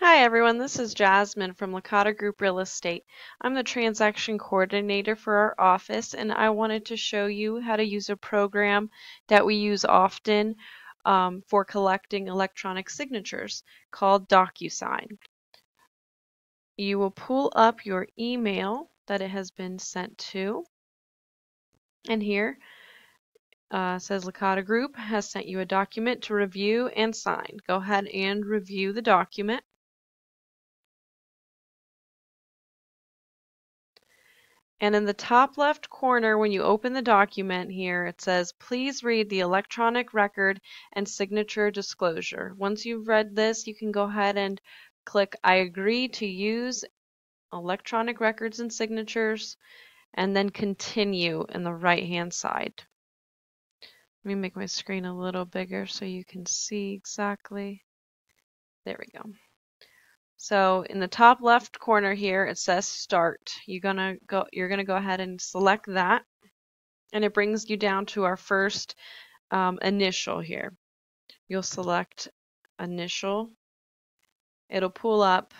Hi everyone, this is Jasmine from Licata Group Real Estate. I'm the transaction coordinator for our office and I wanted to show you how to use a program that we use often um, for collecting electronic signatures called DocuSign. You will pull up your email that it has been sent to and here uh, says Licata Group has sent you a document to review and sign. Go ahead and review the document. And in the top left corner, when you open the document here, it says, please read the electronic record and signature disclosure. Once you've read this, you can go ahead and click I agree to use electronic records and signatures, and then continue in the right hand side. Let me make my screen a little bigger so you can see exactly. There we go. So in the top left corner here, it says start. You're gonna go, you're gonna go ahead and select that. And it brings you down to our first um, initial here. You'll select initial. It'll pull up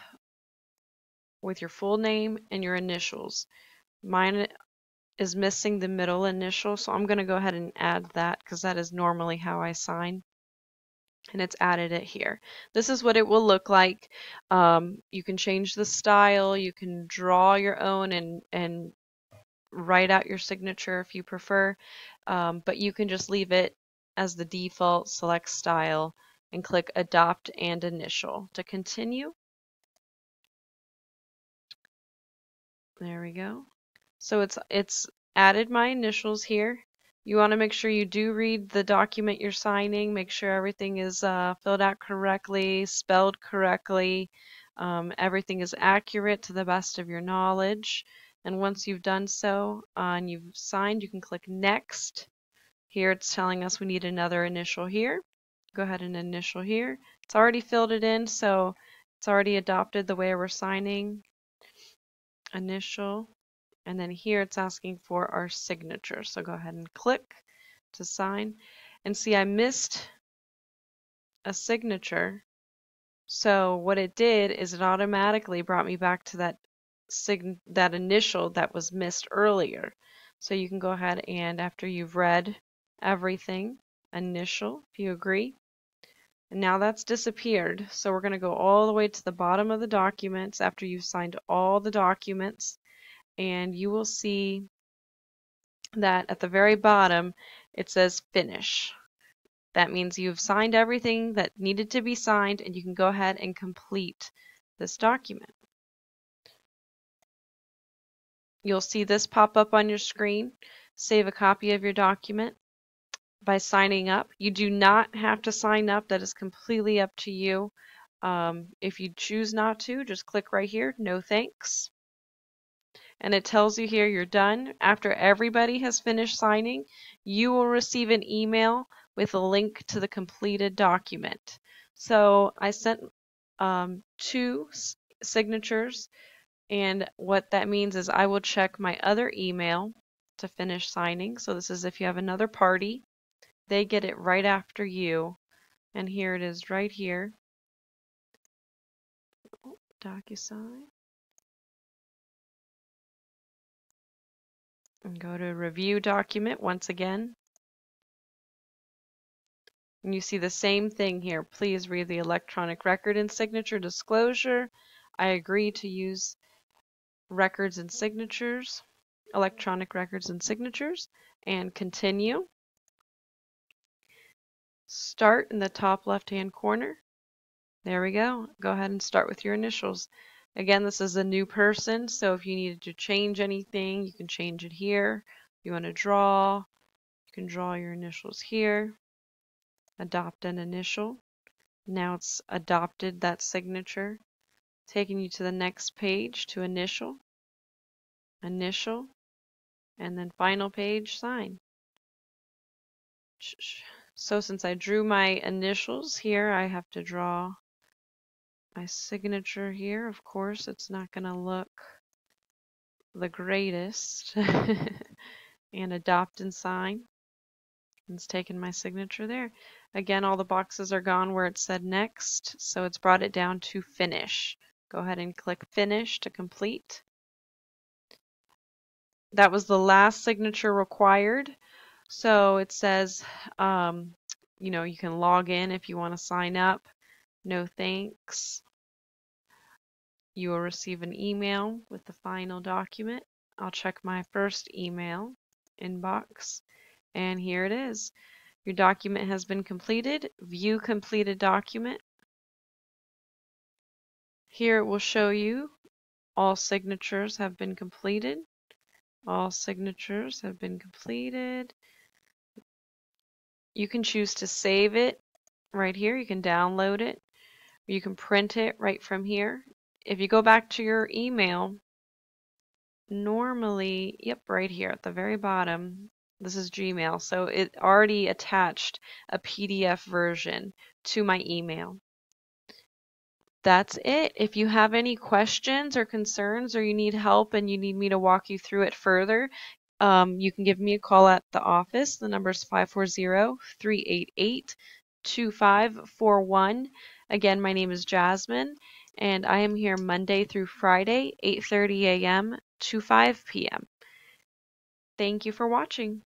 with your full name and your initials. Mine is missing the middle initial, so I'm going to go ahead and add that because that is normally how I sign and it's added it here. This is what it will look like. Um, you can change the style, you can draw your own and, and write out your signature if you prefer, um, but you can just leave it as the default, select style, and click adopt and initial to continue. There we go. So it's it's added my initials here you want to make sure you do read the document you're signing, make sure everything is uh, filled out correctly, spelled correctly, um, everything is accurate to the best of your knowledge. And once you've done so uh, and you've signed, you can click Next. Here it's telling us we need another initial here. Go ahead and initial here. It's already filled it in, so it's already adopted the way we're signing. Initial. And then here it's asking for our signature. So go ahead and click to sign. And see, I missed a signature. So what it did is it automatically brought me back to that sig that initial that was missed earlier. So you can go ahead and after you've read everything, initial if you agree. And now that's disappeared. So we're going to go all the way to the bottom of the documents after you've signed all the documents and you will see that at the very bottom it says finish. That means you've signed everything that needed to be signed and you can go ahead and complete this document. You'll see this pop up on your screen. Save a copy of your document by signing up. You do not have to sign up. That is completely up to you. Um, if you choose not to, just click right here, no thanks and it tells you here you're done. After everybody has finished signing, you will receive an email with a link to the completed document. So I sent um, two signatures and what that means is I will check my other email to finish signing. So this is if you have another party, they get it right after you. And here it is right here. DocuSign. And go to review document once again. And you see the same thing here. Please read the electronic record and signature disclosure. I agree to use records and signatures, electronic records and signatures, and continue. Start in the top left-hand corner. There we go. Go ahead and start with your initials. Again, this is a new person, so if you needed to change anything, you can change it here. If you want to draw, you can draw your initials here. Adopt an initial. Now it's adopted that signature. Taking you to the next page to initial, initial, and then final page sign. So since I drew my initials here, I have to draw my signature here. Of course, it's not going to look the greatest. and adopt and sign. It's taken my signature there. Again, all the boxes are gone where it said next, so it's brought it down to finish. Go ahead and click finish to complete. That was the last signature required. So it says, um, you know, you can log in if you want to sign up. No thanks. You will receive an email with the final document. I'll check my first email inbox and here it is. Your document has been completed. View completed document. Here it will show you all signatures have been completed. All signatures have been completed. You can choose to save it right here. You can download it. You can print it right from here. If you go back to your email, normally, yep, right here at the very bottom, this is Gmail. So it already attached a PDF version to my email. That's it. If you have any questions or concerns or you need help and you need me to walk you through it further, um, you can give me a call at the office. The number is 540-388-2541. Again, my name is Jasmine and I am here Monday through Friday, 8.30 a.m. to 5 p.m. Thank you for watching.